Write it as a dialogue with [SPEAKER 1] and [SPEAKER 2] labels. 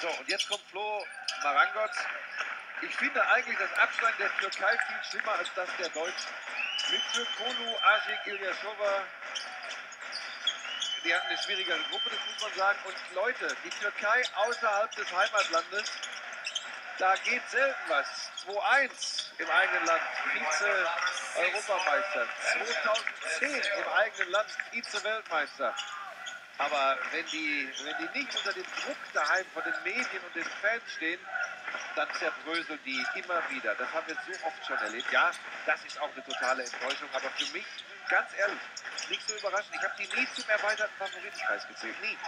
[SPEAKER 1] So, und jetzt kommt Flo Marangot. Ich finde eigentlich das Abschneiden der Türkei viel schlimmer als das der Deutschen. Mit Türkolu, Ajik, Ilyasova, die hatten eine schwierigere Gruppe, das muss man sagen. Und Leute, die Türkei außerhalb des Heimatlandes, da geht selten was. 2-1 im eigenen Land, Vize-Europameister. 2010 im eigenen Land, Vize-Weltmeister. Aber wenn die, wenn die nicht unter dem Druck daheim von den Medien und den Fans stehen, dann zerbröseln die immer wieder. Das haben wir so oft schon erlebt. Ja, das ist auch eine totale Enttäuschung, aber für mich, ganz ehrlich, nicht so überraschend. Ich habe die nie zum erweiterten Favoritenkreis gezählt. Nie.